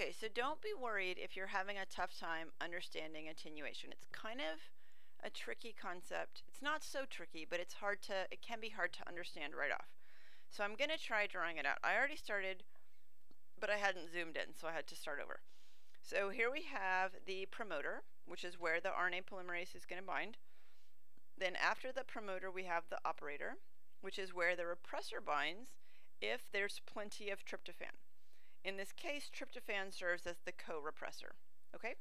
Okay, so don't be worried if you're having a tough time understanding attenuation. It's kind of a tricky concept. It's not so tricky, but it's hard to, it can be hard to understand right off. So I'm going to try drawing it out. I already started, but I hadn't zoomed in, so I had to start over. So here we have the promoter, which is where the RNA polymerase is going to bind. Then after the promoter, we have the operator, which is where the repressor binds if there's plenty of tryptophan. In this case, tryptophan serves as the co-repressor. Okay?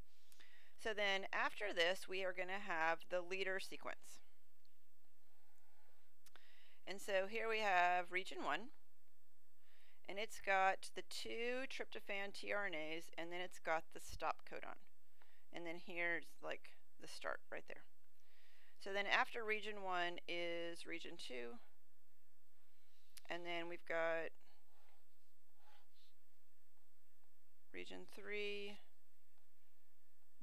So then after this, we are going to have the leader sequence. And so here we have region 1, and it's got the two tryptophan tRNAs, and then it's got the stop codon. And then here's like the start right there. So then after region 1 is region 2, and then we've got region 3,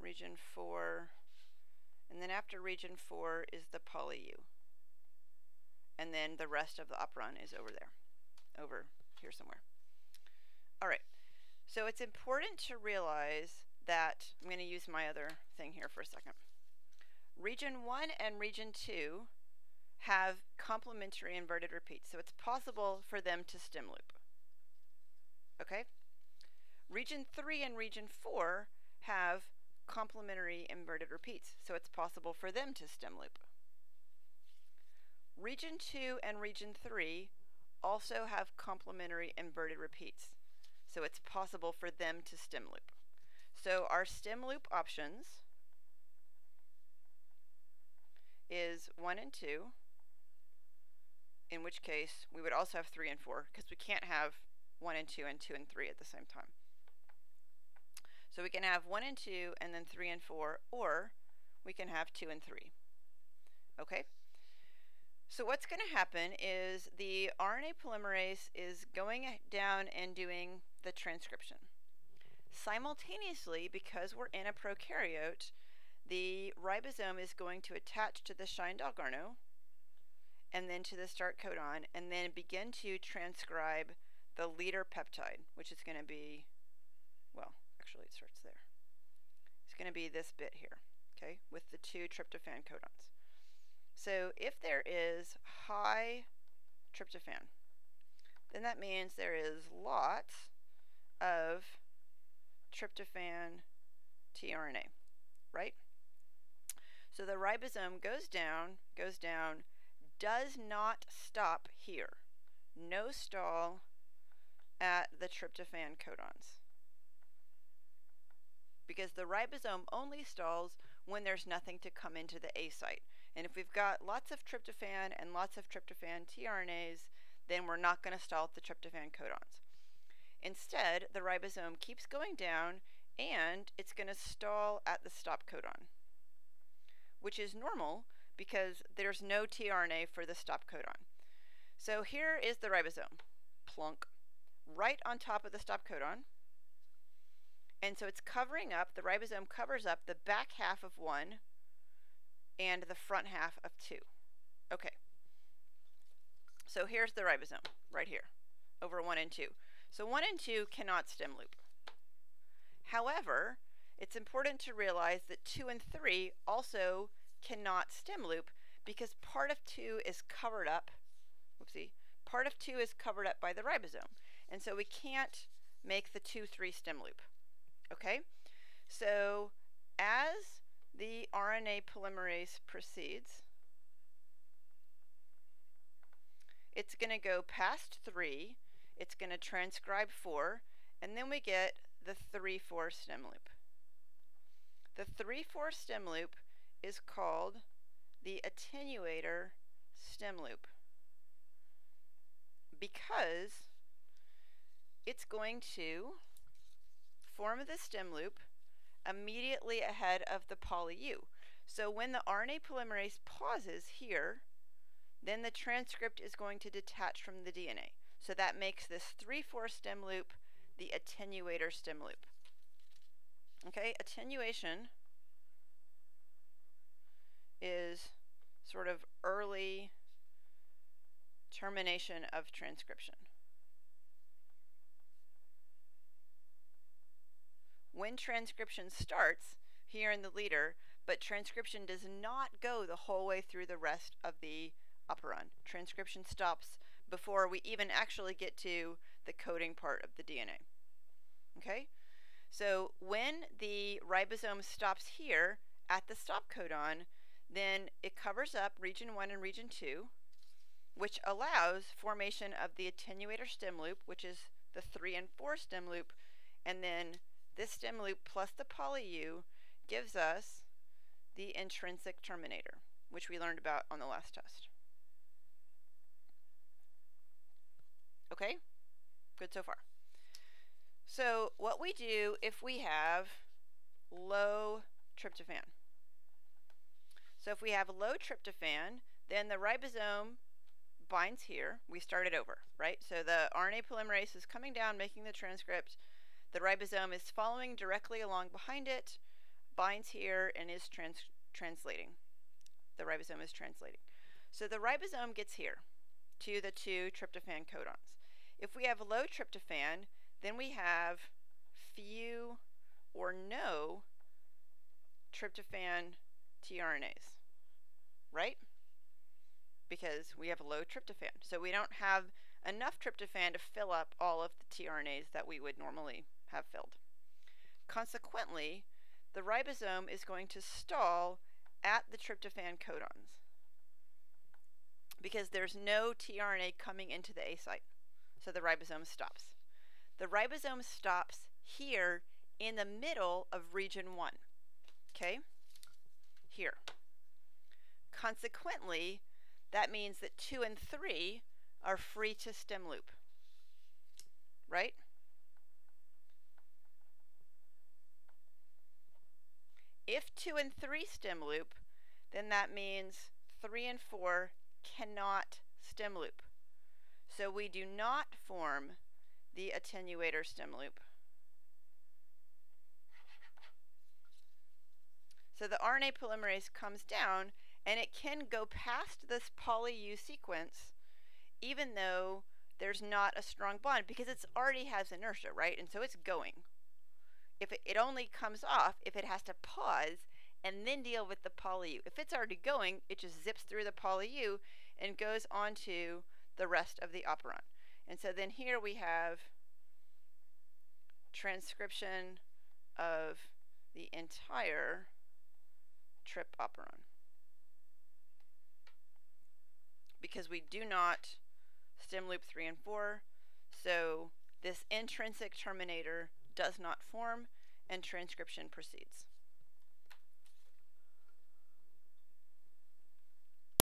region 4, and then after region 4 is the poly-U. And then the rest of the operon is over there, over here somewhere. All right, so it's important to realize that, I'm going to use my other thing here for a second. Region 1 and Region 2 have complementary inverted repeats, so it's possible for them to stem loop. Okay? Region 3 and Region 4 have complementary inverted repeats, so it's possible for them to stem loop. Region 2 and Region 3 also have complementary inverted repeats, so it's possible for them to stem loop. So our stem loop options is 1 and 2, in which case we would also have 3 and 4, because we can't have 1 and 2 and 2 and 3 at the same time. So we can have 1 and 2 and then 3 and 4, or we can have 2 and 3. Okay? So what's going to happen is the RNA polymerase is going down and doing the transcription. Simultaneously, because we're in a prokaryote, the ribosome is going to attach to the Shine-Dalgarno and then to the start codon and then begin to transcribe the leader peptide, which is going to be, actually it starts there. It's going to be this bit here, okay, with the two tryptophan codons. So if there is high tryptophan, then that means there is lots of tryptophan tRNA, right? So the ribosome goes down, goes down, does not stop here. No stall at the tryptophan codons because the ribosome only stalls when there's nothing to come into the A site. And if we've got lots of tryptophan and lots of tryptophan tRNAs, then we're not going to stall at the tryptophan codons. Instead, the ribosome keeps going down and it's going to stall at the stop codon, which is normal because there's no tRNA for the stop codon. So here is the ribosome, plunk, right on top of the stop codon. And so it's covering up, the ribosome covers up the back half of 1 and the front half of 2. Okay. So here's the ribosome, right here, over 1 and 2. So 1 and 2 cannot stem loop. However, it's important to realize that 2 and 3 also cannot stem loop because part of 2 is covered up, whoopsie, part of 2 is covered up by the ribosome. And so we can't make the 2-3 stem loop. Okay, so as the RNA polymerase proceeds, it's going to go past 3, it's going to transcribe 4, and then we get the 3-4 stem loop. The 3-4 stem loop is called the attenuator stem loop because it's going to form of the stem loop immediately ahead of the poly-U. So when the RNA polymerase pauses here, then the transcript is going to detach from the DNA. So that makes this 3-4 stem loop the attenuator stem loop. Okay, attenuation is sort of early termination of transcription. When transcription starts here in the leader, but transcription does not go the whole way through the rest of the operon. Transcription stops before we even actually get to the coding part of the DNA. Okay? So when the ribosome stops here at the stop codon, then it covers up region 1 and region 2, which allows formation of the attenuator stem loop, which is the 3 and 4 stem loop, and then this stem loop plus the poly-U gives us the intrinsic terminator, which we learned about on the last test. Okay? Good so far. So what we do if we have low tryptophan. So if we have low tryptophan, then the ribosome binds here. We start it over, right? So the RNA polymerase is coming down, making the transcript. The ribosome is following directly along behind it, binds here, and is trans translating. The ribosome is translating. So the ribosome gets here to the two tryptophan codons. If we have low tryptophan, then we have few or no tryptophan tRNAs, right? Because we have low tryptophan. So we don't have enough tryptophan to fill up all of the tRNAs that we would normally have filled. Consequently, the ribosome is going to stall at the tryptophan codons because there's no tRNA coming into the A site. So the ribosome stops. The ribosome stops here in the middle of region 1. Okay? Here. Consequently, that means that 2 and 3 are free to stem loop. Right? If 2 and 3 stem loop, then that means 3 and 4 cannot stem loop. So we do not form the attenuator stem loop. So the RNA polymerase comes down and it can go past this poly-U sequence even though there's not a strong bond because it already has inertia, right? And so it's going. If it, it only comes off if it has to pause and then deal with the poly-U. If it's already going, it just zips through the poly-U and goes on to the rest of the operon. And so then here we have transcription of the entire trp operon. Because we do not stem loop 3 and 4, so this intrinsic terminator does not form and transcription proceeds.